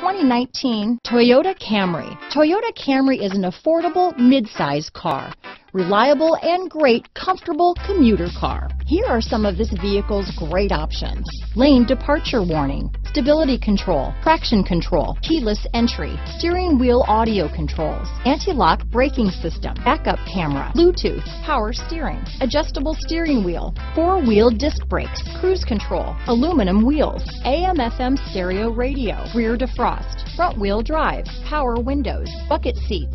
2019 Toyota Camry. Toyota Camry is an affordable mid-size car. Reliable and great comfortable commuter car. Here are some of this vehicle's great options. Lane departure warning, stability control, traction control, keyless entry, steering wheel audio controls, anti-lock braking system, backup camera, Bluetooth, power steering, adjustable steering wheel, four-wheel disc brakes, cruise control, aluminum wheels, AM FM stereo radio, rear defrost, front wheel drive, power windows, bucket seats,